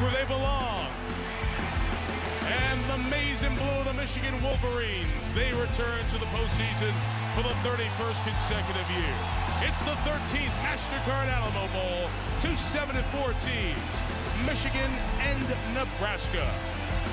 where they belong. And the maize and blue of the Michigan Wolverines, they return to the postseason for the 31st consecutive year. It's the 13th MasterCard Alamo Bowl, two 7 and 4 teams, Michigan and Nebraska.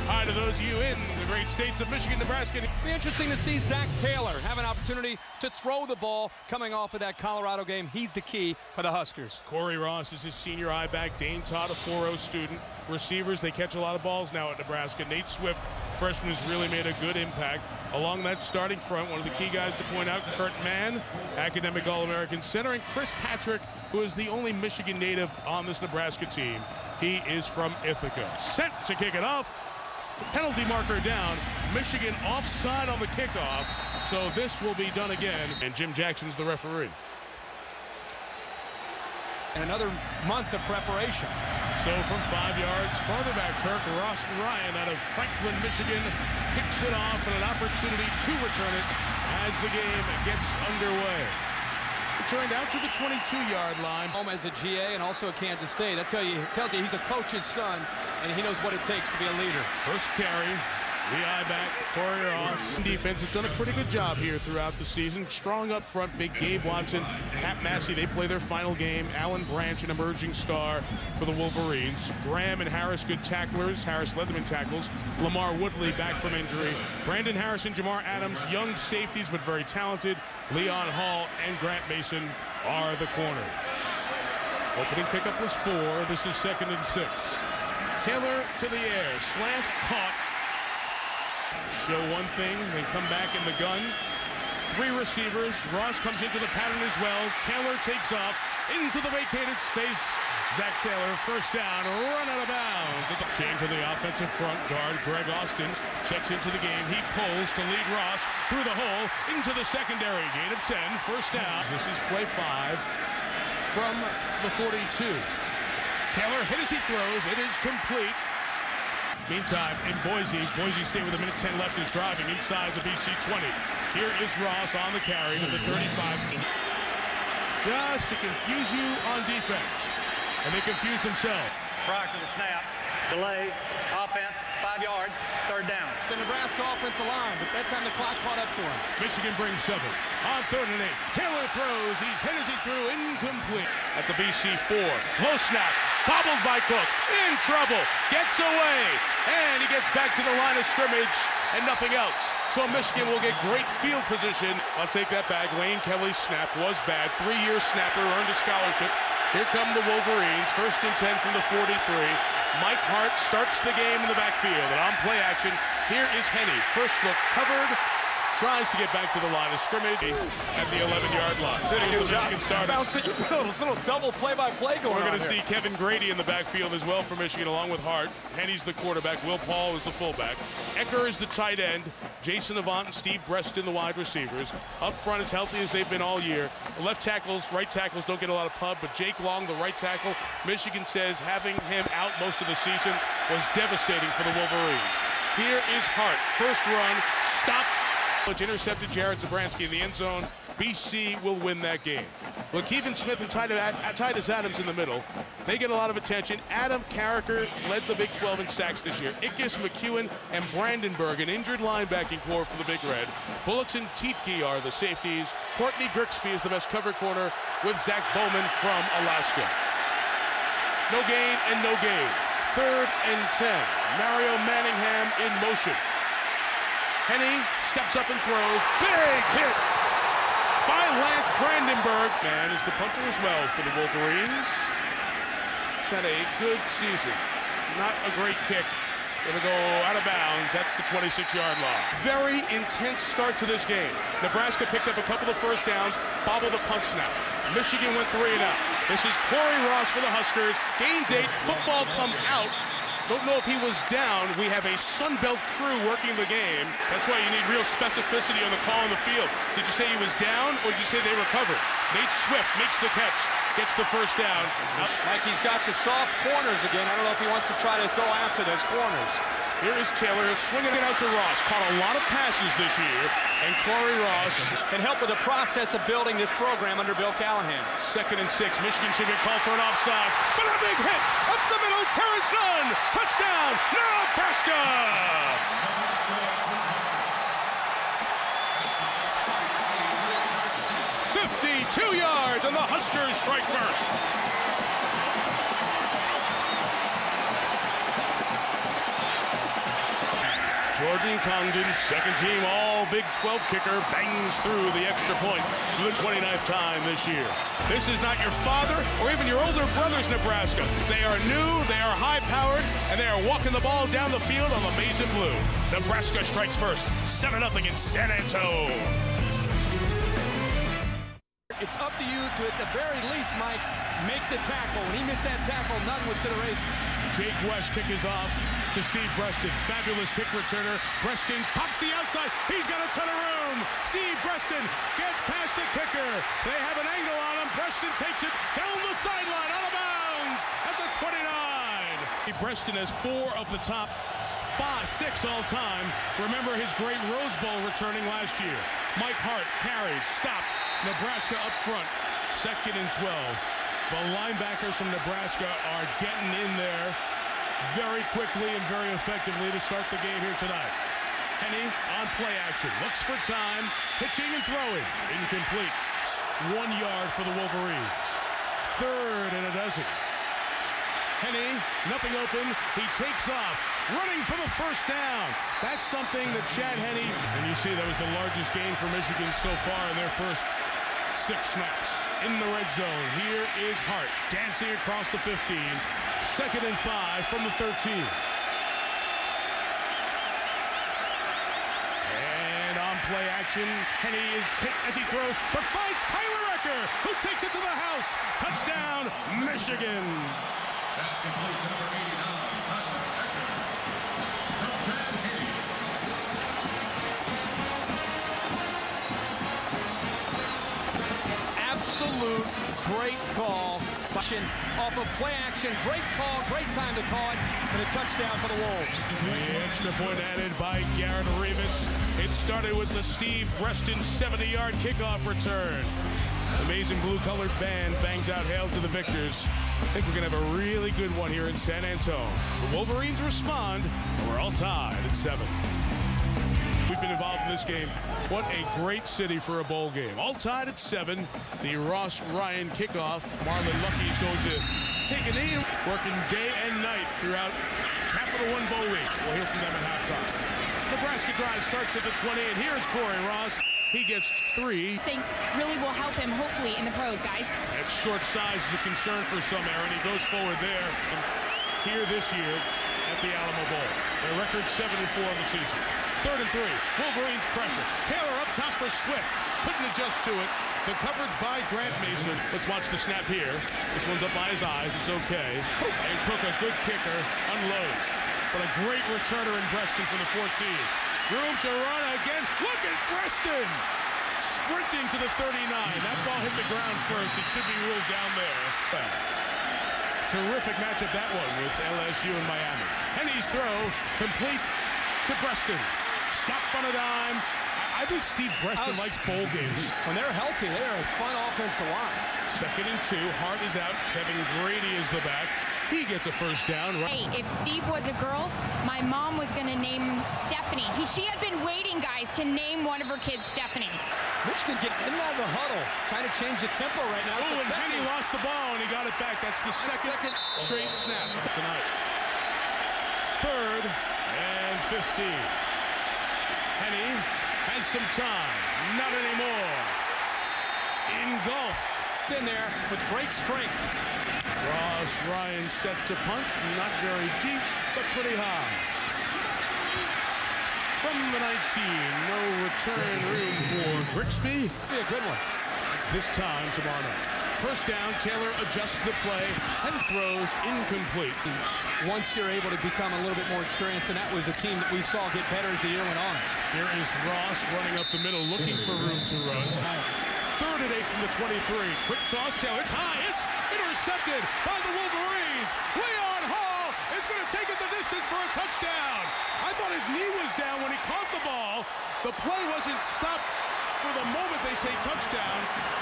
Hi to those of you in the great states of Michigan, Nebraska. It'll Be interesting to see Zac Taylor have an opportunity to throw the ball coming off of that Colorado game. He's the key for the Huskers. Cory Ross is his senior eye back. Dane Todd, a 4-0 student. Receivers, they catch a lot of balls now at Nebraska. Nate Swift, freshman, has really made a good impact. Along that starting front, one of the key guys to point out, Kurt Mann, academic All-American center, and Chris Patrick, who is the only Michigan native on this Nebraska team. He is from Ithaca. Sent to kick it off. Penalty marker down. Michigan offside on the kickoff. So this will be done again. And Jim Jackson's the referee. And another month of preparation. So from five yards farther back, Kirk Ross Ryan out of Franklin, Michigan, kicks it off and an opportunity to return it as the game gets underway. Returned out to the 22-yard line. Home as a GA and also a Kansas State. That tell you, tells you he's a coach's son, and he knows what it takes to be a leader. First carry, the eye back, Cory Ross. Defense has done a pretty good job here throughout the season. Strong up front, big Gabe Watson, Pat Massey, they play their final game. Alan Branch, an emerging star for the Wolverines. Graham and Harris, good tacklers. Harris Leatherman tackles. LaMarr Woodley back from injury. Brandon Harrison, Jamar Adams, young safeties, but very talented. Leon Hall and Grant Mason are the corners. Opening pickup was four. This is second and six. Taylor to the air. Slant caught show one thing, then come back in the gun. Three receivers. Ross comes into the pattern as well. Taylor takes off into the vacated space. Zac Taylor, first down, run out of bounds. Change on the offensive front guard. Greg Austin checks into the game. He pulls to lead Ross through the hole into the secondary. Gain of 10, first down. This is play five from the 42. Taylor hit as he throws. It is complete. Meantime, in Boise, Boise State with a minute 10 left is driving inside the BC 20. Here is Ross on the carry to the 35. Just to confuse you on defense. And they confused themselves. Prior to the snap, delay, offense, five yards, third down. The Nebraska offensive line, but that time the clock caught up for him. Michigan brings seven. On third and eight, Taylor throws. He's hit as he threw, incomplete. At the BC four, low snap, bobbled by Koch, in trouble, gets away, and he gets back to the line of scrimmage and nothing else. So Michigan will get great field position. I'll take that back. Lane Kelly's snap was bad. Three-year snapper, earned a scholarship. Here come the Wolverines, first and 10 from the 43. Mike Hart starts the game in the backfield, and on play action, here is Henne. First look covered, tries to get back to the line of scrimmage at the 11-yard line. Did a good job. Michigan starters. You put a little double play-by-play going We're going to see Kevin Grady in the backfield as well for Michigan, along with Hart. Henne's the quarterback. Will Paul is the fullback. Ecker is the tight end. Jason Avant and Steve Breaston, the wide receivers. Up front, as healthy as they've been all year. The left tackles, right tackles don't get a lot of pub, but Jake Long, the right tackle, Michigan says having him out most of the season was devastating for the Wolverines. Here is Hart. First run, stop which intercepted Jared Zabransky in the end zone. BC will win that game. Look, Kevin Smith and Titus uh, Titus Adams in the middle. They get a lot of attention. Adam Carriker led the Big 12 in sacks this year. Ickes, McEwen, and Brandenburg, an injured linebacking core for the Big Red. Bullocks and Tiedtke are the safeties. Courtney Grigsby is the best cover corner with Zach Bowman from Alaska. No gain and no gain. Third and 10. Mario Manningham in motion. Henne steps up and throws. Big hit by Lance Brandenburg. And is the punter as well for the Wolverines. He's had a good season. Not a great kick. Gonna go out of bounds at the 26-yard line. Very intense start to this game. Nebraska picked up a couple of first downs, Bobble the punt snap. Michigan went three and out. This is Cory Ross for the Huskers. Gains eight. Football comes out. Don't know if he was down. We have a Sunbelt crew working the game. That's why you need real specificity on the call on the field. Did you say he was down or did you say they recovered? Nate Swift makes the catch, gets the first down. Like he's got the soft corners again. I don't know if he wants to try to go after those corners. Here is Taylor swinging it out to Ross. Caught a lot of passes this year. And Cory Ross, And help with the process of building this program under Bill Callahan. second and six. Michigan should get called for an offside. But a big hit up the middle. Terrence Nunn. Touchdown, Nebraska. 52 yards, and the Huskers strike first. Jordan Congdon, second team All Big 12 kicker, bangs through the extra point for the 29th time this year. This is not your father or even your older brother's Nebraska. They are new, they are high powered, and they are walking the ball down the field on the and blue. Nebraska strikes first, 7 0 in San Antonio. It's up to you to, at the very least, Mike, make the tackle. When he missed that tackle, Nunn was to the races. Jake West kick is off to Steve Breaston. Fabulous kick returner. Breaston pops the outside. He's got a ton of room. Steve Breaston gets past the kicker. They have an angle on him. Breaston takes it down the sideline out of bounds at the 29. Breaston has four of the top five, six all time. Remember his great Rose Bowl returning last year. Mike Hart carries, stop. Nebraska up front, second and 12. The linebackers from Nebraska are getting in there very quickly and very effectively to start the game here tonight. Henne on play action, looks for time, pitching and throwing, incomplete. One yard for the Wolverines. Third and a dozen. Henne, nothing open. He takes off, running for the first down. That's something that Chad Henne, and you see that was the largest gain for Michigan so far in their first six snaps. In the red zone, here is Hart dancing across the 15. Second and five from the 13. And on play action, Henne is hit as he throws, but finds Tyler Ecker, who takes it to the house. Touchdown, Michigan. absolute great call. Off of play action, great call, great time to call it, and a touchdown for the Wolves. The extra point added by Garrett Rivas. It started with the Steve Breaston 70-yard kickoff return. Amazing blue-colored band bangs out hail to the victors. I think we're going to have a really good one here in San Antonio. The Wolverines respond, and we're all tied at 7 been involved in this game. What a great city for a bowl game. All tied at seven. The Ross Ryan kickoff. Marlon Lucky is going to take a knee, working day and night throughout Capital One Bowl Week. We'll hear from them at halftime. Nebraska drive starts at the 20, and here's Cory Ross. He gets three. Things really will help him, hopefully, in the pros, guys. That short size is a concern for some, Aaron. He goes forward there. Here this year at the Alamo Bowl. Their record 7 and 4 on the season. Third and three. Wolverines pressure. Taylor up top for Swift. Couldn't adjust to it. The coverage by Grant Mason. Let's watch the snap here. This one's up by his eyes. It's okay. And Koch, a good kicker, unloads. But a great returner in Breaston for the 14. Room to run again. Look at Breaston! Sprinting to the 39. That ball hit the ground first. It should be ruled down there. Terrific matchup that one with LSU and Miami. Henne's throw complete to Breaston. Stopped on a dime. I think Steve Breaston likes bowl games. When they're healthy, they're a fun offense to watch. Second and two. Hart is out. Kevin Grady is the back. He gets a first down. Hey, if Steve was a girl, my mom was going to name Stephanie. He, she had been waiting, guys, to name one of her kids Stephanie. Michigan getting in out of the huddle, trying to change the tempo right now. Oh, and Henne lost the ball, and he got it back. That's the second, Second. straight snap tonight. Third and 15. Henne has some time. Not anymore. Engulfed. in there with great strength. Ross Ryan set to punt. Not very deep, but pretty high. From the 19, no return room for Grigsby. Be a good one. It's this time tomorrow night. First down, Taylor adjusts the play and throws incomplete. Once you're able to become a little bit more experienced, and that was a team that we saw get better as the year went on. Here is Ross running up the middle, looking for room to run. Third and eight from the 23. Quick toss, Taylor. It's high. It's intercepted by the Wolverines. Leon Hall is going to take it the distance for a touchdown. I thought his knee was down when he caught the ball. The play wasn't stopped for the moment they say touchdown.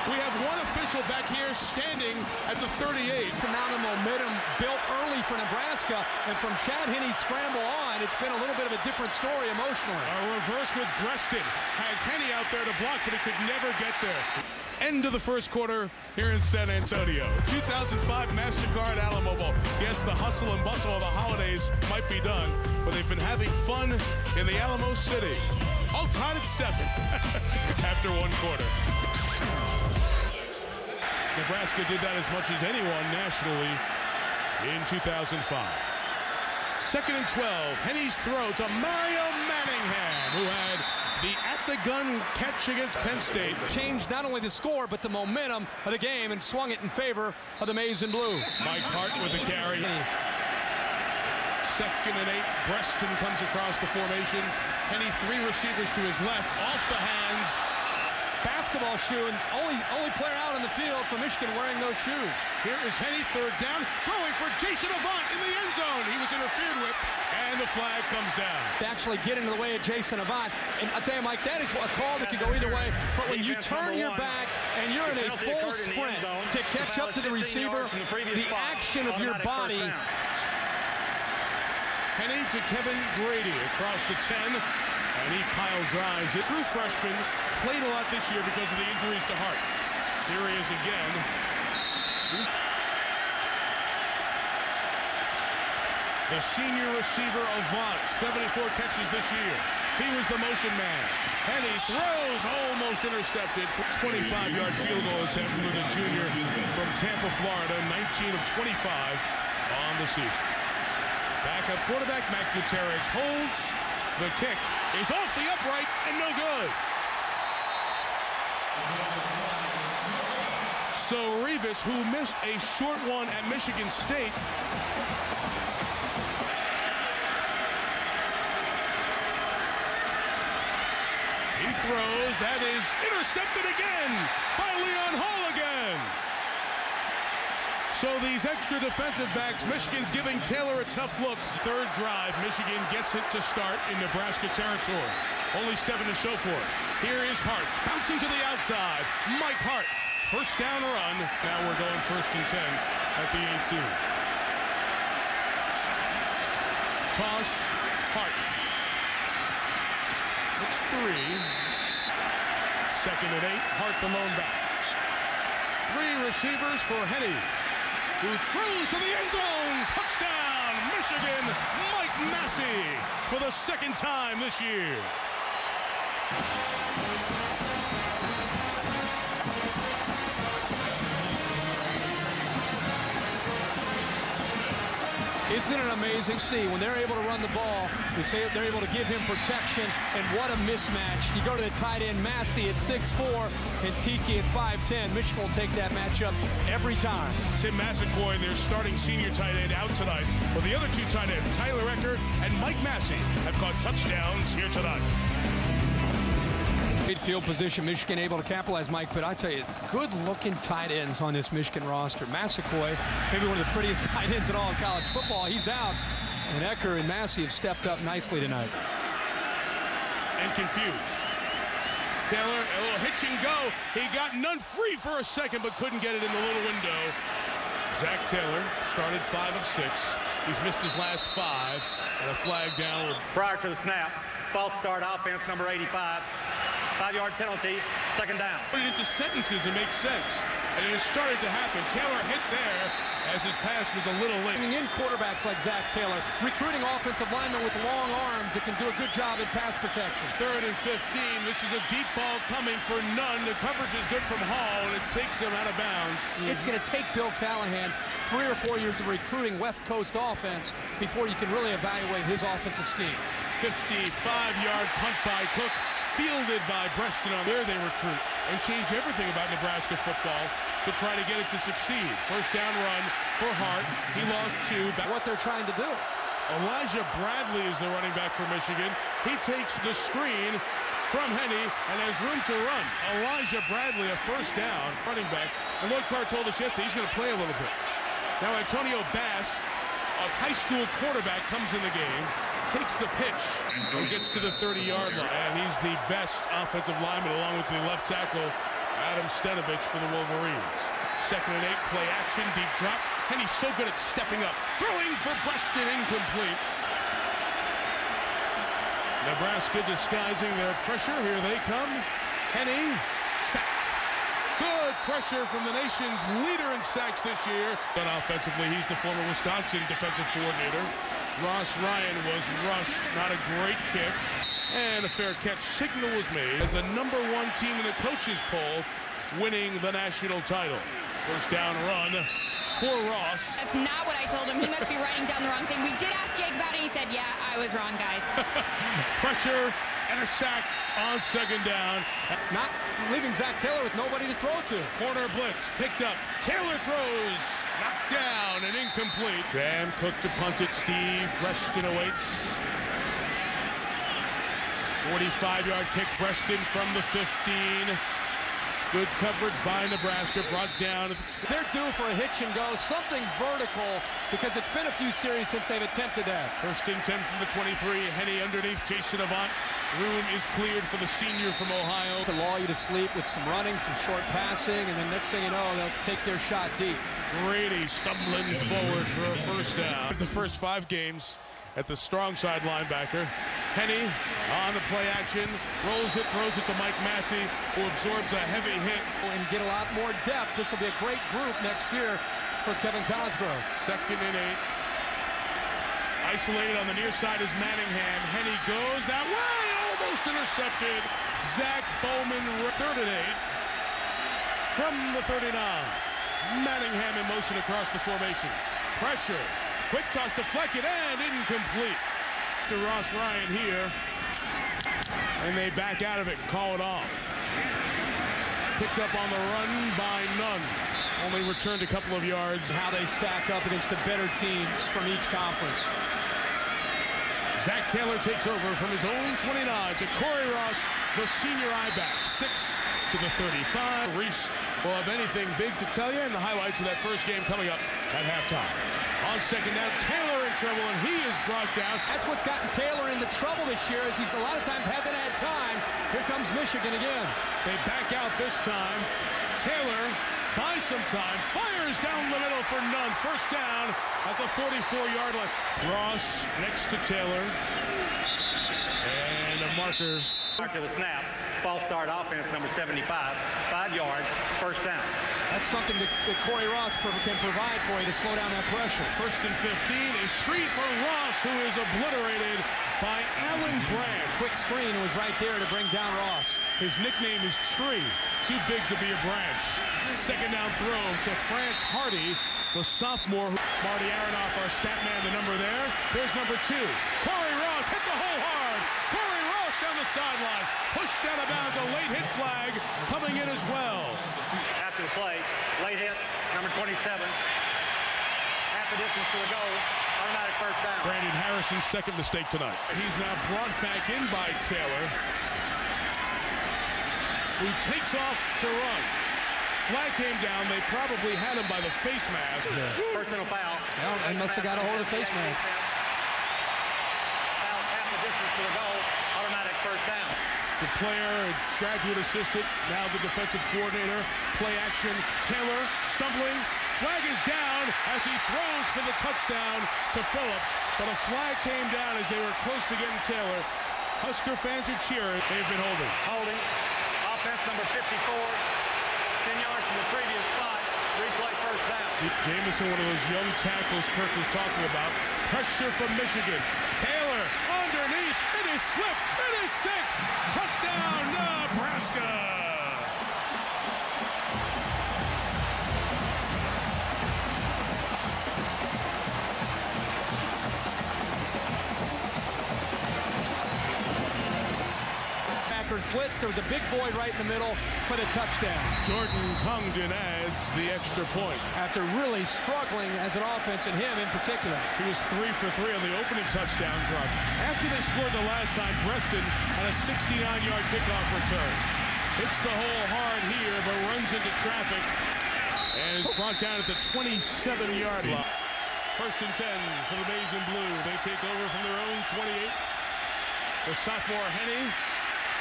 We have one official back here standing at the 38. It's amount of momentum built early for Nebraska, and from Chad Henne's scramble on, it's been a little bit of a different story emotionally. A reverse with Breaston has Henne out there to block, but he could never get there. End of the first quarter here in San Antonio. 2005 MasterCard Alamo Bowl. Yes, the hustle and bustle of the holidays might be done, but they've been having fun in the Alamo City. All tied at seven after one quarter. Nebraska did that as much as anyone nationally in 2005. Second and 12. Henne's throw to Mario Manningham, who had the at-the-gun catch against Penn State. Changed not only the score, but the momentum of the game and swung it in favor of the Maize and Blue. Mike Hart with the carry. Second and eight. Breaston comes across the formation. Henne three receivers to his left, off the hands. Basketball shoe and only only player out in the field for Michigan wearing those shoes. Here is Henne, third down, throwing for Jason Avant in the end zone. He was interfered with, and the flag comes down. They actually get into the way of Jason Avant. And I'll tell you, Mike, that is a call that could go either way. But when you turn your back and you're in a full sprint to catch up to the receiver, the action of your body Henne to Kevin Grady across the 10, and he pile drives. A true freshman, played a lot this year because of the injuries to Hart. Here he is again. The senior receiver Avant, 74 catches this year. He was the motion man. And he throws, almost intercepted. 25-yard field goal attempt for the junior from Tampa, Florida, 19 of 25 on the season. Backup quarterback Mac Gutierrez holds. The kick is off the upright and no good. So Rivas, who missed a short one at Michigan State, he throws. That is intercepted again by Leon Hall again. So these extra defensive backs, Michigan's giving Taylor a tough look. Third drive, Michigan gets it to start in Nebraska territory. Only seven to show for it. Here is Hart, bouncing to the outside. Mike Hart, first down run. Now we're going first and 10 at the 18. Toss, Hart. It's three. Second and eight, Hart the lone back. Three receivers for Henne who throws to the end zone. Touchdown, Michigan, Mike Massey for the second time this year. Isn't it amazing see when they're able to run the ball, they're able to give him protection, and what a mismatch. You go to the tight end, Massey at 6'4", and Tiki at 5'10". Michigan will take that matchup every time. Tim Massaquoi, their starting senior tight end, out tonight. Well, the other two tight ends, Tyler Ecker and Mike Massey, have caught touchdowns here tonight. Midfield position, Michigan able to capitalize, Mike, but I tell you, good-looking tight ends on this Michigan roster. Massaquoi, maybe one of the prettiest tight ends in all of college football. He's out, and Ecker and Massey have stepped up nicely tonight. And confused. Taylor, a little hitch and go. He got Nunn free for a second, but couldn't get it in the little window. Zac Taylor started five of six. He's missed his last five, and a flag down. Prior to the snap, false start offense number 85. Five-yard penalty, second down. Put it into sentences, it makes sense. And it has started to happen. Taylor hit there as his pass was a little late. Bringing in quarterbacks like Zac Taylor, recruiting offensive linemen with long arms that can do a good job in pass protection. Third and 15. This is a deep ball coming for Nunn. The coverage is good from Hall, and it takes him out of bounds. It's going to take Bill Callahan three or four years of recruiting West Coast offense before you can really evaluate his offensive scheme. 55-yard punt by Koch fielded by Breaston on there they recruit and change everything about Nebraska football to try to get it to succeed. First down run for Hart. He lost two. What they're trying to do. Elijah Bradley is the running back for Michigan. He takes the screen from Henne and has room to run. Elijah Bradley, a first down running back. And Lloyd Carr told us yesterday he's going to play a little bit. Now Antonio Bass, a high school quarterback, comes in the game. Takes the pitch and gets to the 30-yard line. And he's the best offensive lineman along with the left tackle, Adam Stenavich for the Wolverines. Second and eight, play action, deep drop. And he's so good at stepping up. Throwing for Breaston, incomplete. Nebraska disguising their pressure. Here they come. Henne sacked. Good pressure from the nation's leader in sacks this year. But offensively, he's the former Wisconsin defensive coordinator. Ross Ryan was rushed. Not a great kick. And a fair catch signal was made as the number one team in the coaches poll winning the national title. First down run for Ross. That's not what I told him. He must be writing down the wrong thing. We did ask Jake about it. He said, yeah, I was wrong, guys. Pressure and a sack on second down. Not leaving Zac Taylor with nobody to throw to. Corner blitz picked up. Taylor throws. Knocked down and incomplete. Dan Koch to punt it. Steve Breaston awaits. 45-yard kick. Breaston from the 15. Good coverage by Nebraska, brought down. They're due for a hitch and go, something vertical, because it's been a few series since they've attempted that. First and 10 from the 23. Henne underneath Jason Avant. Room is cleared for the senior from Ohio. To lull you to sleep with some running, some short passing, and then next thing you know, they'll take their shot deep. Grady stumbling forward for a first down. The first five games at the strong side linebacker. Henne on the play action, rolls it, throws it to Mike Massey, who absorbs a heavy hit. And get a lot more depth. This will be a great group next year for Kevin Cosgrove. Second and eight. Isolated on the near side is Manningham. Henne goes that way, almost intercepted. Zach Bowman, third and eight. From the 39. Manningham in motion across the formation. Pressure. Quick toss deflected and incomplete. To Ross Ryan here. And they back out of it and call it off. Picked up on the run by Nunn. Only returned a couple of yards. How they stack up against the better teams from each conference. Zac Taylor takes over from his own 29 to Cory Ross, the senior I-back. Six to the 35. Rece will have anything big to tell you in the highlights of that first game coming up at halftime. On second down, Taylor in trouble, and he is brought down. That's what's gotten Taylor into trouble this year, is he's a lot of times hasn't had time. Here comes Michigan again. They back out this time. Taylor buys some time, fires down the middle for Nunn. First down at the 44-yard line. Ross next to Taylor. And a marker. After the snap, false start offense number 75, five yards, first down. That's something that, that Cory Ross can provide for you to slow down that pressure. First and 15, a screen for Ross, who is obliterated by Alan Branch. Quick screen was right there to bring down Ross. His nickname is Tree, too big to be a branch. Second down throw to Frantz Hardy, the sophomore. Marty Aronoff, our stat man, the number there. Here's number two. Cory Ross hit the hole hard. Cory Ross down the sideline. Pushed out of bounds. A late hit flag coming in as well. After the play, late hit, number 27. Half the distance to the goal. Automatic first down. Brandon Harrison's second mistake tonight. He's now brought back in by Taylor, who takes off to run. Flag came down. They probably had him by the face mask. Yeah. Personal foul. Well, they must have got a hold of the face mask. Foul half the distance to the goal. Automatic first down. It's a player, a graduate assistant, now the defensive coordinator. Play action. Taylor stumbling. Flag is down as he throws for the touchdown to Phillips. But a flag came down as they were close to getting Taylor. Husker fans are cheering. They've been holding. Holding. Offense number 54. 10 yards from the previous spot. Replay first down. Jamison, one of those young tackles Kirk was talking about. Pressure from Michigan. Taylor underneath. It is Swift. It is six. Touchdown, Nebraska. There was a big void right in the middle for the touchdown. Jordan Congdon adds the extra point. After really struggling as an offense, and him in particular. He was three for three on the opening touchdown drive. After they scored the last time, Breaston had a 69-yard kickoff return. Hits the hole hard here, but runs into traffic and is brought down at the 27-yard line. First and 10 for the Maize and Blue. They take over from their own 27-28. The sophomore Henne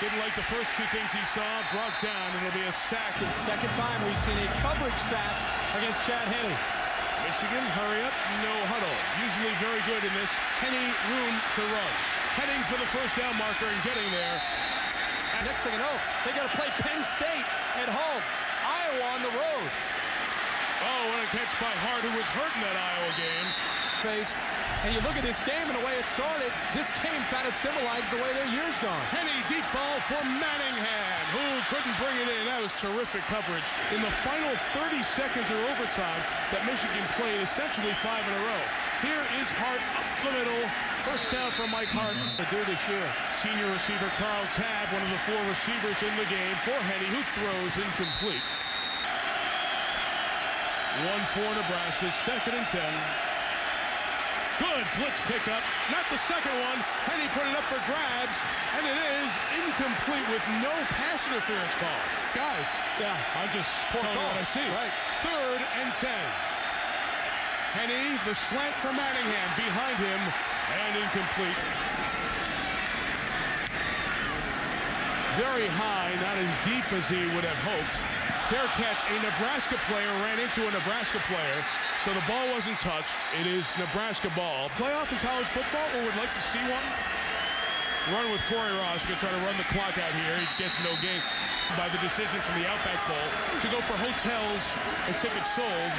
didn't like the first two things he saw, brought down, and it'll be a sack. Second time we've seen a coverage sack against Chad Henne. Michigan, hurry up, no huddle. Usually very good in this. Henne, room to run. Heading for the first down marker and getting there. And next thing you know, they got to play Penn State at home. Iowa on the road. Oh, what a catch by Hart, who was hurt in that Iowa game. Faced and you look at this game and the way it started, this game kind of symbolizes the way their year's gone. Henne deep ball for Manningham, who couldn't bring it in. That was terrific coverage. In the final 30 seconds or overtime that Michigan played, essentially five in a row. Here is Hart up the middle. First down for Mike Hart. To do this year. Senior receiver Carl Tabb, one of the four receivers in the game for Henne, who throws incomplete. One for Nebraska, second and 10. Good blitz pickup. Not the second one. Henne put it up for grabs, and it is incomplete with no pass interference call. Guys, yeah, I'm just Poor telling you what I see. Right. Third and 10. Henne, the slant for Manningham behind him, and incomplete. Very high, not as deep as he would have hoped. Fair catch. A Nebraska player ran into a Nebraska player. So the ball wasn't touched. It is Nebraska ball. Playoff in college football, or would like to see one? Run with Cory Ross. Going to try to run the clock out here. He gets no gain by the decision from the Outback Bowl to go for hotels and tickets sold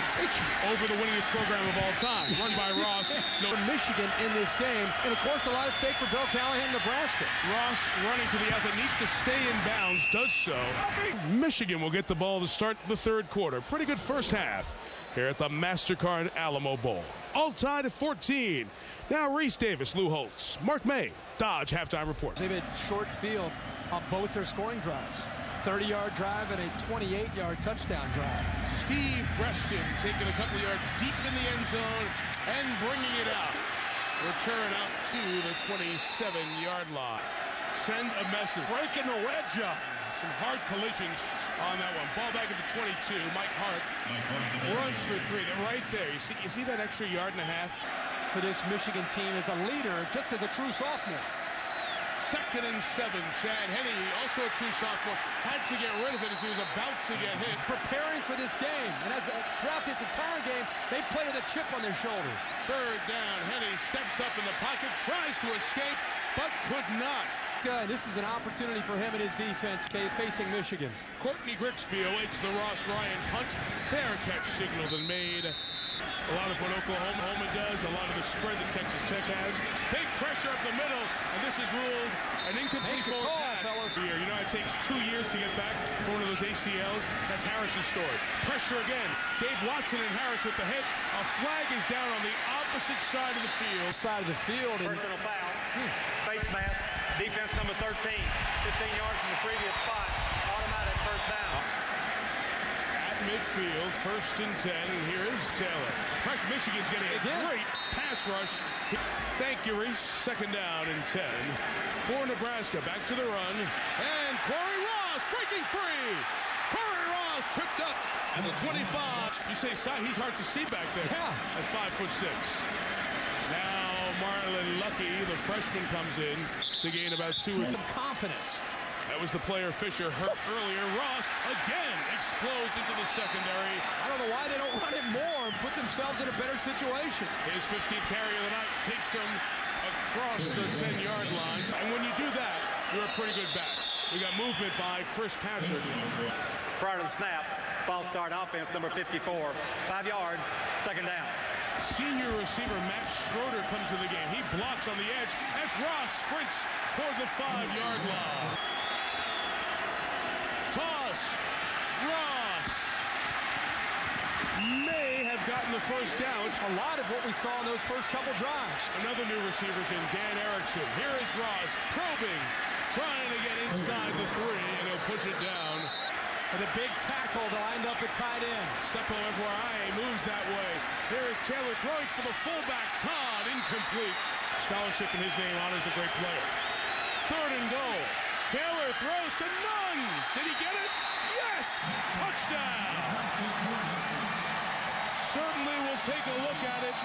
over the winningest program of all time. Run by Ross. No. Michigan in this game. And, of course, a lot at stake for Bill Callahan, Nebraska. Ross running to the outside. Needs to stay in bounds. Does so. Michigan will get the ball to start the third quarter. Pretty good first half here at the MasterCard Alamo Bowl. All tied at 14. Now Rece Davis, Lou Holtz, Mark May, Dodge halftime report. They've had short field on both their scoring drives. 30-yard drive and a 28-yard touchdown drive. Steve Breaston taking a couple yards deep in the end zone and bringing it out. Return out to the 27-yard line. Send a message. Breaking the wedge up. Some hard collisions on that one. Ball back at the 22. Mike Hart runs for three. They're right there. You see, you see that extra yard and a half? For this Michigan team as a leader, just as a true sophomore. Second and seven. Chad Henne, also a true sophomore, had to get rid of it as he was about to get hit. Preparing for this game. And as a, throughout this entire game, they've played with a chip on their shoulder. Third down. Henne steps up in the pocket, tries to escape, but could not. Good. This is an opportunity for him and his defense facing Michigan. Courtney Grigsby awaits the Ross Ryan punt. Fair catch signaled and made. A lot of what Oklahoma does, a lot of the spread that Texas Tech has. Big pressure up the middle, and this is ruled an incomplete forward pass. Fellas. Here, you know it takes two years to get back for one of those ACLs. That's Harris's story. Pressure again. Gabe Watson and Harris with the hit. A flag is down on the opposite side of the field. Side of the field. Personal foul. Hmm. Face mask. Defense number 13. 15 yards from the previous spot. Automatic first down. At midfield, first and 10, and here is Taylor. Fresh Michigan's getting a great pass rush. Thank you, Rece. Second down and 10 for Nebraska. Back to the run. And Cory Ross breaking free. Cory Ross tripped up at the 25. You say he's hard to see back there. Yeah. At five foot six. Now Marlon Lucky, the freshman, comes in to gain about two. Some confidence. That was the player Fisher hurt earlier. Ross again explodes into the secondary. I don't know why they don't run it more and put themselves in a better situation. His 15th carry of the night takes him across the 10-yard line. And when you do that, you're a pretty good back. We got movement by Chris Patrick. Prior to the snap, false start offense, number 54. Five yards, second down. Senior receiver Matt Schroeder comes to the game. He blocks on the edge as Ross sprints toward the five-yard line. Ross may have gotten the first down. A lot of what we saw in those first couple drives. Another new receiver's in, Dan Erickson. Here is Ross probing, trying to get inside the three, and he'll push it down. With a big tackle to end up at tight end. Seppo Evwaraye moves that way. Here is Taylor throwing for the fullback, Todd, incomplete. Scholarship in his name honors a great player. Third and goal. Taylor throws to Nunn. Did he get it? Yes! Touchdown! Certainly we'll take a look at it.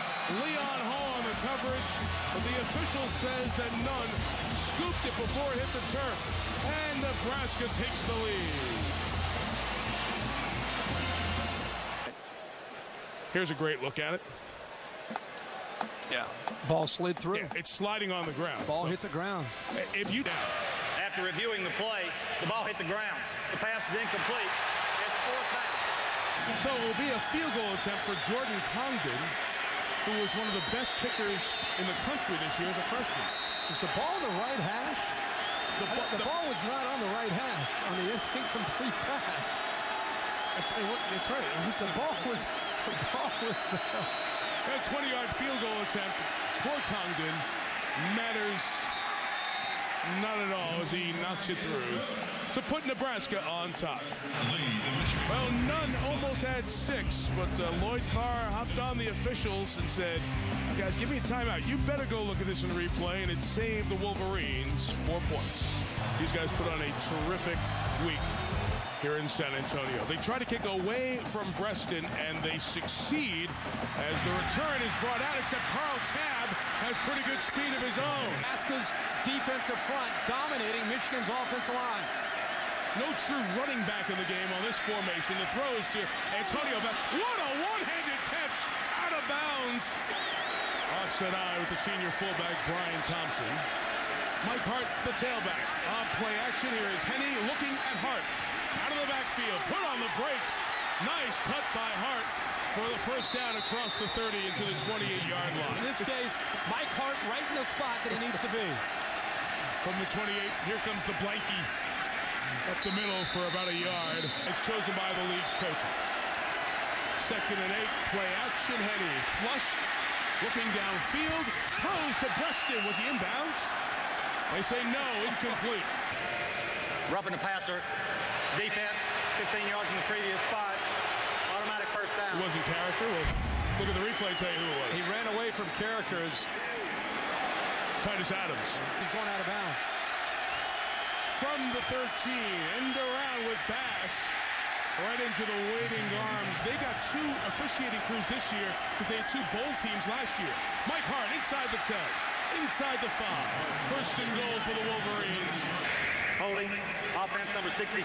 Leon Hall on the coverage. But the official says that Nunn scooped it before it hit the turf. And Nebraska takes the lead. Here's a great look at it. Yeah. Ball slid through. Yeah, it's sliding on the ground. Ball So hit the ground. If you down, After reviewing the play, the ball hit the ground. The pass is incomplete. It's fourth down. so it will be a field goal attempt for Jordan Congdon, who was one of the best kickers in the country this year as a freshman. Is the ball on the right hash? The, The, ball- the- ball was not on the right hash on the incomplete pass. That's, that's right. At least The ball was. The ball was. Uh, A 20-yard field goal attempt for Congdon matters not at all as he knocks it through to put Nebraska on top. Well, Nunn almost had six, but uh, Lloyd Carr hopped on the officials and said, guys, give me a timeout. You better go look at this in replay, and it saved the Wolverines four points. These guys put on a terrific week here in San Antonio. They try to kick away from Breaston, and they succeed as the return is brought out, except Carl Tabb has pretty good speed of his own. Nebraska's defensive front dominating Michigan's offensive line. No true running back in the game on this formation. The throw is to Antonio Bass. What a one-handed catch out of bounds. Offset eye with the senior fullback Brian Thompson. Mike Hart, the tailback. On play action, here is Henne looking at Hart. Out of the backfield, put on the brakes. Nice cut by Hart for the first down across the 30 into the 28-yard line. In this case, Mike Hart right in the spot that he needs to be. From the 28, here comes the blankie up the middle for about a yard. It's chosen by the league's coaches. Second and eight, play action. Henne flushed, looking downfield, throws to Breaston. Was he inbounds? They say no, incomplete. Roughing the passer. Defense, 15 yards from the previous spot. Automatic first It down. wasn't character. Well, look at the replay, tell you who it was. He ran away from characters. Titus Adams. He's going out of bounds. From the 13, end around with Bass. Right into the waiting arms. They got two officiating crews this year because they had two bowl teams last year. Mike Hart inside the 10, inside the 5. First and goal for the Wolverines. Holding. Offense number 67. 10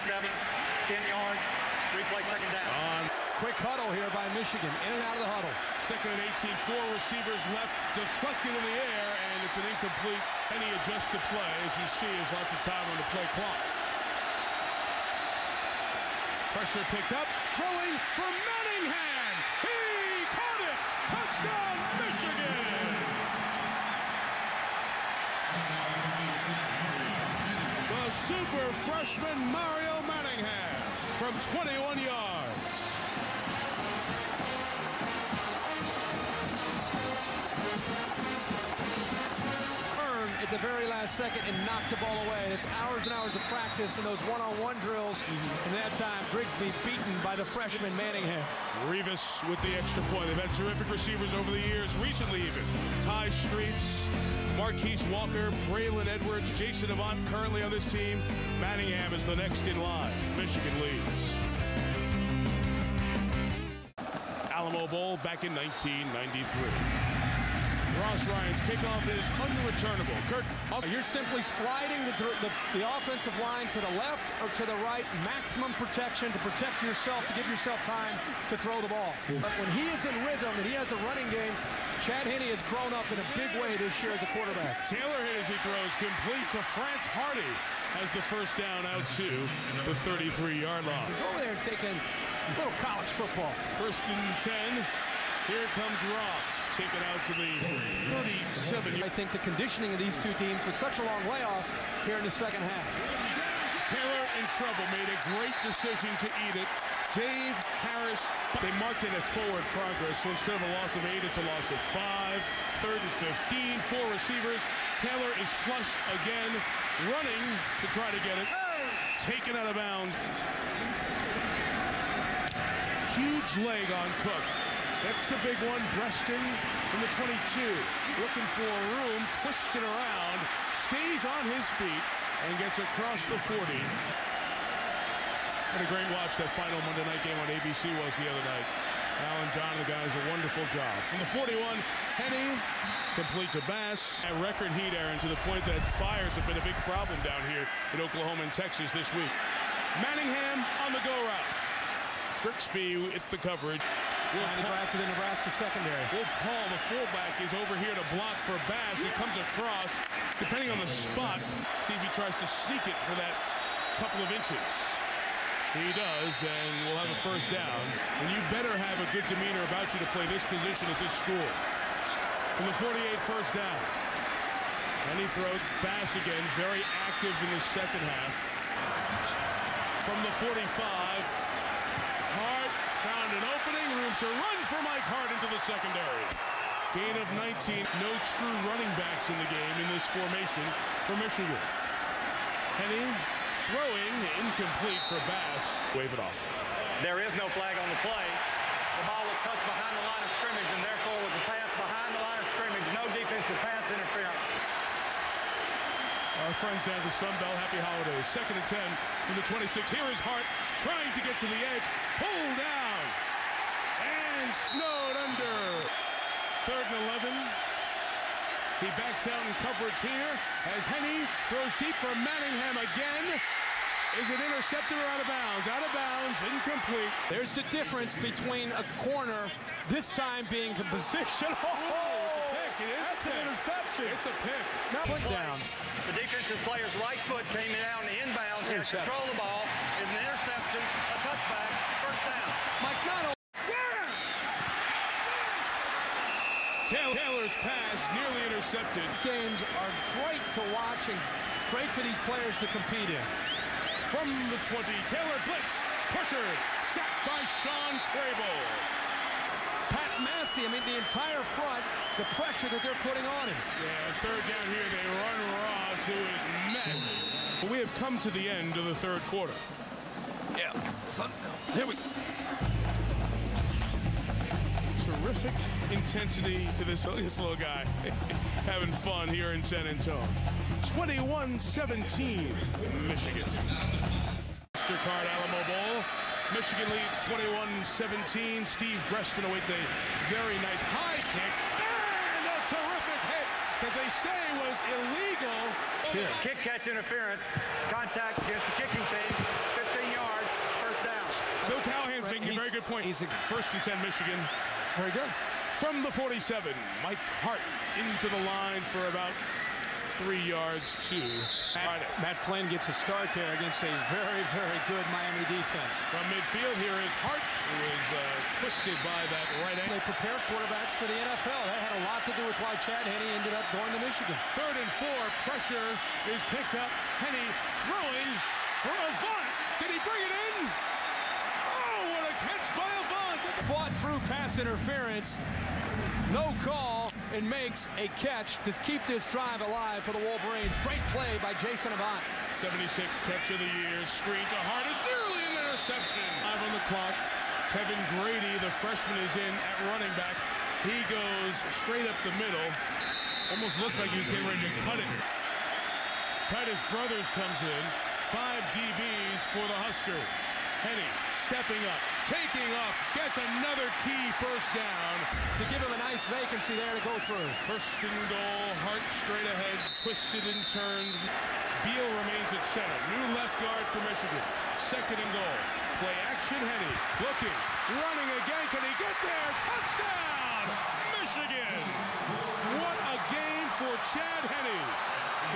yards. three Replay second down. On Quick huddle here by Michigan. In and out of the huddle. second and 18, four receivers left, deflected in the air, and it's an incomplete. And he adjusts the play. As you see, there's lots of time on the play clock. Pressure picked up, throwing for freshman Mario Manningham from 21 yards. At the very last second and knocked the ball away. It's hours and hours of practice and those one-on-one drills. Mm-hmm. And that time, Grigsby beaten by the freshman Manningham. Rivas with the extra point. They've had terrific receivers over the years, recently even. Tai Streets, Marquise Walker, Braylon Edwards, Jason Avant currently on this team. Manningham is the next in line. Michigan leads. Alamo Bowl back in 1993. Ross Ryan's kickoff is unreturnable. You're simply sliding the, the, the offensive line to the left or to the right, maximum protection to protect yourself, to give yourself time to throw the ball. But when he is in rhythm and he has a running game, Chad Henne has grown up in a big way this year as a quarterback. Taylor hit as he throws complete to Frantz Hardy as the first down out to the 33-yard line. Go over there and take in a little college football. First and 10. Here comes Ross, taken out to the 37. I think the conditioning of these two teams with such a long layoff here in the second half. Taylor in trouble, made a great decision to eat it. Dave Harris, they marked it at forward progress, so instead of a loss of eight, it's a loss of five. Third and 15, four receivers. Taylor is flush again, running to try to get it. Taken out of bounds. Huge leg on Koch. That's a big one. Breaston from the 22. Looking for room, twisting around, stays on his feet, and gets across the 40. What a great watch that final Monday night game on ABC was the other night. Alan John the guys a wonderful job. From the 41, Henne complete to Bass. At record heat, Aaron, to the point that fires have been a big problem down here in Oklahoma and Texas this week. Manningham on the go route. Grigsby with the coverage. Will Trying to go after the Nebraska secondary. Will Paul, the fullback, is over here to block for Bass. He comes across, depending on the spot, see if he tries to sneak it for that couple of inches. He does, and we'll have a first down. And you better have a good demeanor about you to play this position at this school. From the 48, first down. And he throws Bass again, very active in the second half. From the 45, Hart found an opening, room to run for Mike Hart into the secondary. Gain of 19, no true running backs in the game in this formation for Michigan. Henne throwing, incomplete for Bass. Wave it off. There is no flag on the play. The ball was touched behind the line of scrimmage and therefore was a pass behind the line of scrimmage. No defensive pass interference. Our friends down at the Sun Belt, happy holidays. Second and 10 from the 26. Here is Hart trying to get to the edge. Pulled down. And snowed under. Third and 11. He backs out in coverage here as Henne throws deep for Manningham again. Is it intercepted or out of bounds? Out of bounds, incomplete. There's the difference between a corner, this time being in position. Oh, pick. It is that's a pick. an interception. It's a pick. Now put down. The defensive player's right foot came down the inbound here to Interception. control the ball. Is an interception, a touchback, first down. Mike, not only Taylor's pass nearly intercepted. These games are great to watch and great for these players to compete in. From the 20, Taylor blitzed, pusher, sacked by Shawn Crable. Pat Massey, I mean, the entire front, the pressure that they're putting on him. Yeah, third down here, they run Ross, who is met. But we have come to the end of the third quarter. Yeah, son, here we go. Terrific intensity to this, this little guy. Having fun here in San Antonio. 21-17, Michigan. Mastercard Alamo Bowl. Michigan leads 21-17. Steve Breaston awaits a very nice high kick and a terrific hit that they say was illegal. Kick catch interference, contact against the kicking team, 15 yards, first down. Bill Callahan's making a very good point. he's a- First and 10, Michigan. Very good. From the 47, Mike Hart into the line for about three yards to Matt, Matt Flynn gets a start there against a very, very good Miami defense. From midfield, here is Hart, who is uh, twisted by that right angle. They prepare quarterbacks for the NFL. That had a lot to do with why Chad Henne ended up going to Michigan. Third and four, pressure is picked up. Henne throwing for Avant. Did he bring it in? Oh, what a catch by Avant! Fought through pass interference, no call, and makes a catch to keep this drive alive for the Wolverines. Great play by Jason Avant. 76th catch of the year. Screen to Hart is nearly an interception. Five on the clock. Kevin Grady, the freshman, is in at running back. He goes straight up the middle. Almost looks like he was getting ready to cut it. Titus Brothers comes in. Five DBs for the Huskers. Henne stepping up, taking up, gets another key first down. To give him a nice vacancy there to go through. First and goal, Hart straight ahead, twisted and turned. Beal remains at center. New left guard for Michigan. Second and goal. Play action, Henne. Looking, running again. Can he get there? Touchdown! Michigan! What a game for Chad Henne.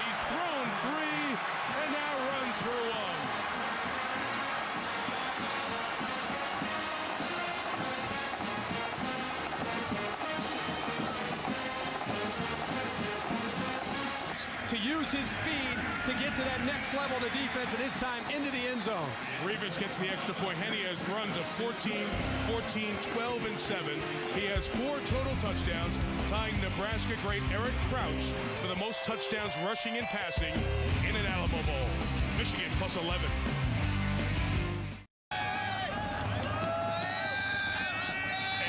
He's thrown three and now runs for one. Use his speed to get to that next level of the defense, and this time into the end zone. Rivas gets the extra point. Henne has runs of 14, 14, 12, and 7. He has four total touchdowns, tying Nebraska great Eric Crouch for the most touchdowns rushing and passing in an Alamo Bowl. Michigan plus 11.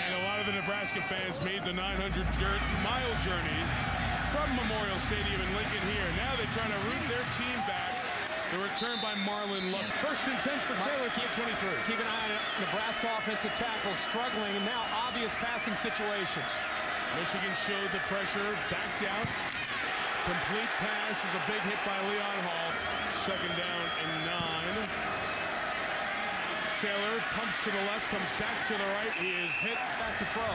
And a lot of the Nebraska fans made the 900 mile journey from Memorial Stadium in Lincoln here. Now they're trying to root their team back The return by Marlon Luck. First and 10 for Taylor for the 23. Keep an eye on it. Nebraska offensive tackle struggling and now obvious passing situations. Michigan showed the pressure, backed out. Complete pass is a big hit by Leon Hall. Second down and nine. Taylor pumps to the left, comes back to the right. He is hit. Back to throw.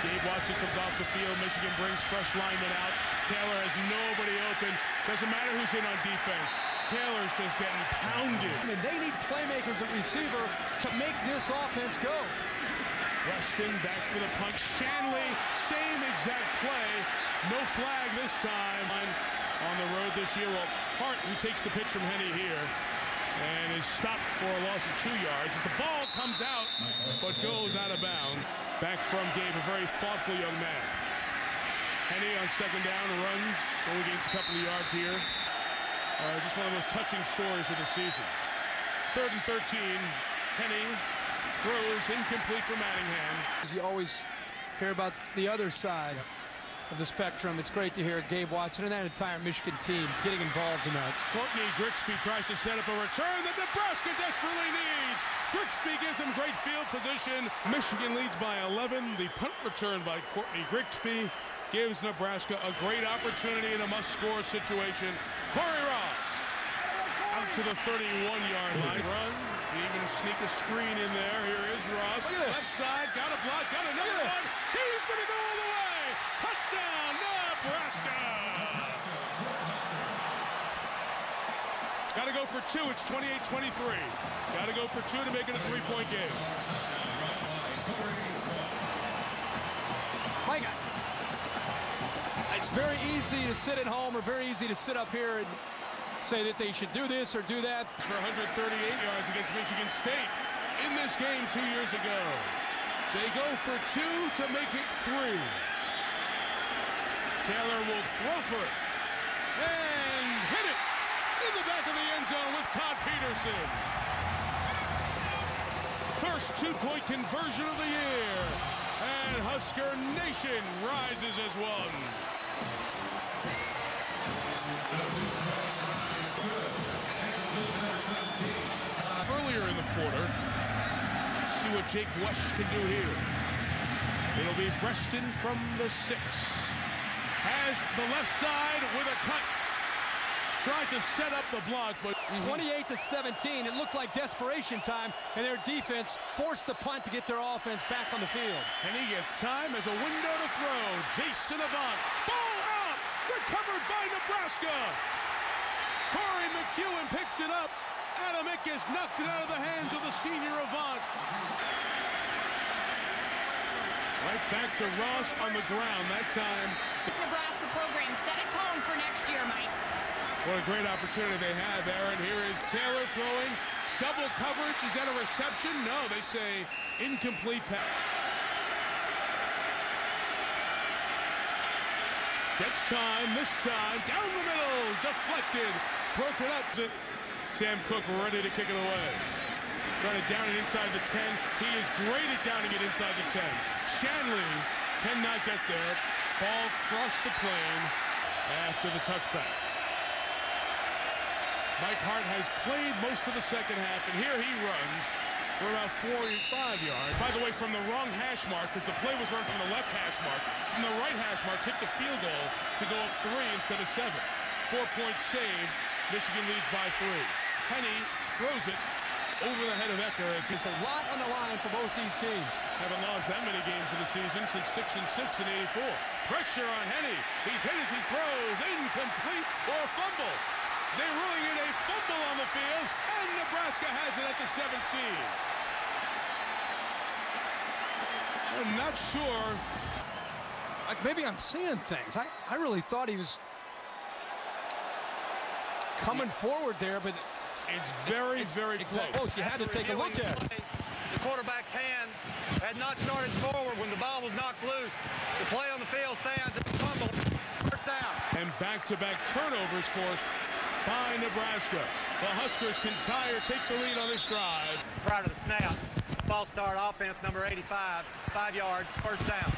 Gabe Watson comes off the field. Michigan brings fresh linemen out. Taylor has nobody open. Doesn't matter who's in on defense. Taylor's just getting pounded. I mean, they need playmakers at receiver to make this offense go. Weston back for the punch. Shanley, same exact play. No flag this time. On the road this year, well, Hart, who takes the pitch from Henne here, and is stopped for a loss of two yards. As the ball comes out, but goes out of bounds. Back from Gabe, a very thoughtful young man. Henne on second down runs, only gains a couple of yards here. Uh, just one of the most touching stories of the season. Third and 13, Henne throws incomplete for Manningham. As you always hear about the other side of the spectrum. It's great to hear Gabe Watson and that entire Michigan team getting involved in that. Courtney Grigsby tries to set up a return that Nebraska desperately needs. Grigsby gives him great field position. Michigan leads by 11. The punt return by Courtney Grigsby gives Nebraska a great opportunity in a must-score situation. Cory Ross out to the 31-yard line. Run. Even sneak a screen in there. Here is Ross. Left side. Got a block. Got another one. He's going to go all the way. Touchdown, Nebraska. Got to go for two. It's 28-23. Got to go for two to make it a three-point game. Mike, it's very easy to sit at home or very easy to sit up here and say that they should do this or do that. For 138 yards against Michigan State in this game two years ago. They go for two to make it three. Taylor will throw for it and hit it in the back of the end zone with Todd Peterson. First two-point conversion of the year. And Husker Nation rises as one. Quarter, see what Jake Wesh can do here. It'll be Preston from the six. Has the left side with a cut. Tried to set up the block, but mhm. 28 to 17. It looked like desperation time, and their defense forced the punt to get their offense back on the field. And he gets time as a window to throw. Jason Avant. Ball out. Recovered by Nebraska. Corey McKeon picked it up. Adam Ickes knocked it out of the hands of the senior Avant. Right back to Ross on the ground. That time. This Nebraska program set a tone for next year, Mike. What a great opportunity they have, Aaron. Here is Taylor throwing. Double coverage. Is that a reception? No, they say incomplete pass. Gets time, this time, down the middle, deflected, Broken up. Sam Koch ready to kick it away. Trying to down it inside the 10. He is great at downing it inside the 10. Shanley cannot get there. Ball crossed the plane after the touchback. Mike Hart has played most of the second half, and here he runs for about 45 yards. By the way, from the wrong hash mark, because the play was run from the left hash mark. From the right hash mark, hit the field goal to go up three instead of seven. Four points saved. Michigan leads by three. Henne throws it over the head of Ecker as There's a lot on the line for both these teams. Haven't lost that many games of the season since 6 and 6 in 84. Pressure on Henne. He's hit as he throws. Incomplete or a fumble. They're ruling it a fumble on the field, and Nebraska has it at the 17. I'm not sure. Like maybe I'm seeing things. I, I really thought he was coming forward there, but It's very, it's, very it's close. close. You had to take a look at it. The quarterback's hand had not started forward when the ball was knocked loose. The play on the field stands. It's a fumble. First down. And back-to-back turnovers forced by Nebraska. The Huskers can tie or take the lead on this drive. Prior to the snap, ball start offense number 85, five yards, first down.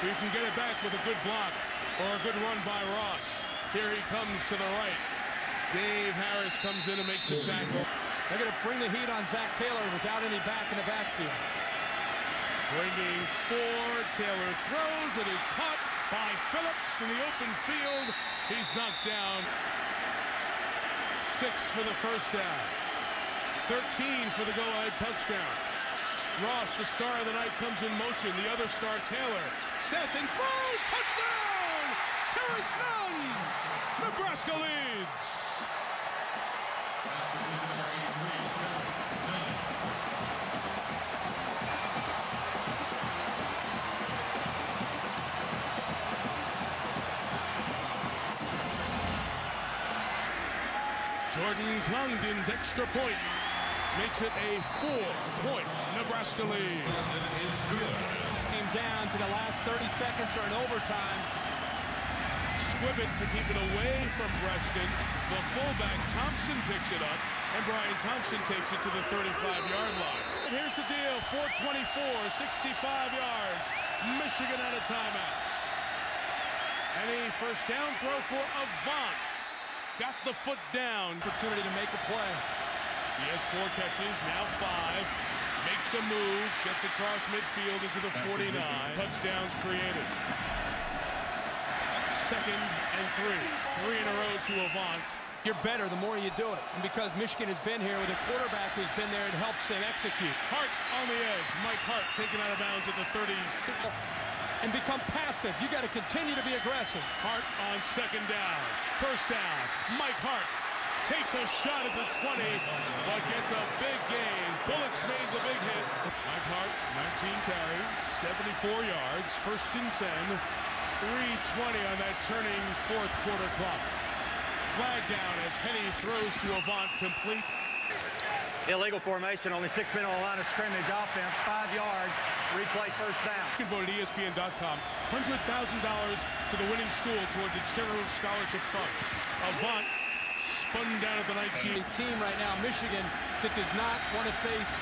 You can get it back with a good block or a good run by Ross. Here he comes to the right. Dave Harris comes in and makes a tackle. They're going to bring the heat on Zac Taylor without any back in the backfield. Bringing four, Taylor throws. It is caught by Phillips in the open field. He's knocked down. Six for the first down. 13 for the go-ahead touchdown. Ross, the star of the night, comes in motion. The other star, Taylor, sets and throws. Touchdown! Terrence Nunn! Nebraska leads. Jordan Congdon's extra point makes it a four-point Nebraska lead. Came down to the last 30 seconds or in overtime. Squibbit to keep it away from Breaston. The fullback Thompson picks it up, and Brian Thompson takes it to the 35-yard line. And here's the deal: 424, 65 yards. Michigan out of timeouts. And a first down throw for Avant. Got the foot down. Opportunity to make a play. He has four catches, now five. Makes a move, gets across midfield into the 49. Touchdowns created. Second and three. Three in a row to Avant. You're better the more you do it. And because Michigan has been here with a quarterback who's been there, it helps them execute. Hart on the edge. Mike Hart taken out of bounds at the 36. And become passive. You got to continue to be aggressive. Hart on second down. First down. Mike Hart takes a shot at the 20, but gets a big gain. Bullocks made the big hit. Mike Hart, 19 carries, 74 yards, first and 10. 320 on that turning fourth quarter clock. Flag down as Henne throws to Avant complete. Illegal formation, only six men on the line of scrimmage. Offense, five yards. Replay first down. You can vote at ESPN.com. $100,000 to the winning school towards its general scholarship fund. Avant spun down at the 19. Team right now, Michigan, that does not want to face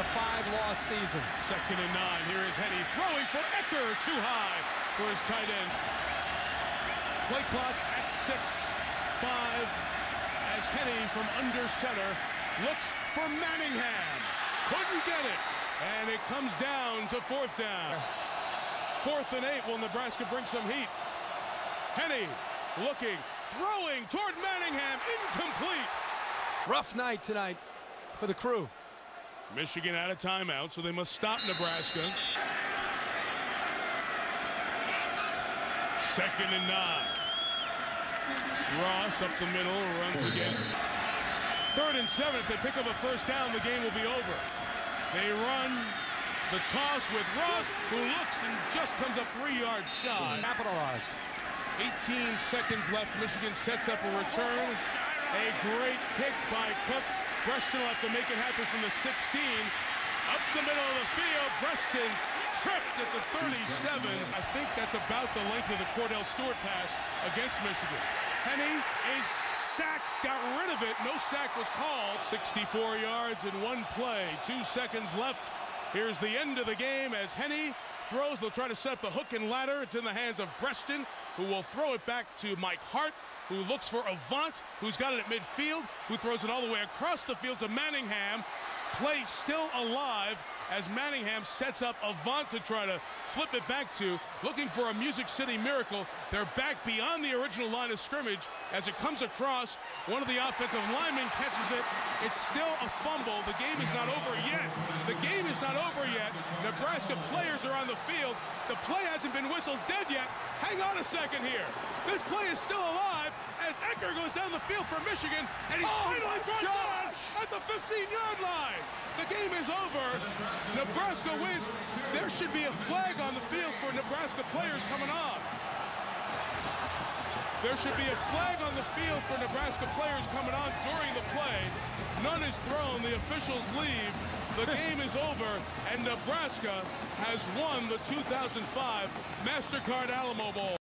a five-loss season. Second and nine. Here is Henne throwing for Ecker. Too high for his tight end. Play clock at six. Five as Henne from under center looks for Manningham. Couldn't get it. And it comes down to fourth down. Fourth and eight. Will Nebraska bring some heat? Henne looking, throwing toward Manningham. Incomplete. Rough night tonight for the crew. Michigan out of timeout, so they must stop Nebraska. Second and nine. Ross up the middle, runs again. Third and seven. If they pick up a first down, the game will be over. They run the toss with Ross, who looks and just comes up three yards shy. Capitalized. 18 seconds left. Michigan sets up a return. A great kick by Koch. Breaston will have to make it happen from the 16. Up the middle of the field. Breaston tripped at the 37. I think that's about the length of the Kordell Stewart pass against Michigan. Henne is sacked, got rid of it. No sack was called. 64 yards in one play. Two seconds left. Here's the end of the game as Henne throws. They'll try to set up the hook and ladder. It's in the hands of Breaston, who will throw it back to Mike Hart, who looks for Avant, who's got it at midfield, who throws it all the way across the field to Manningham. Play still alive as Manningham sets up Avant to try to flip it back to, looking for a Music City miracle. They're back beyond the original line of scrimmage as it comes across. One of the offensive linemen catches it. It's still a fumble. The game is not over yet. The game is not over yet. Nebraska players are on the field. The play hasn't been whistled dead yet. Hang on a second here. This play is still alive as Ecker goes down the field for Michigan, and he's Oh, finally brought down at the 15-yard line. The game is over. Nebraska wins. There should be a flag on the field for Nebraska players coming on. There should be a flag on the field for Nebraska players coming on during the play. None is thrown. The officials leave. The game is over, and Nebraska has won the 2005 MasterCard Alamo Bowl.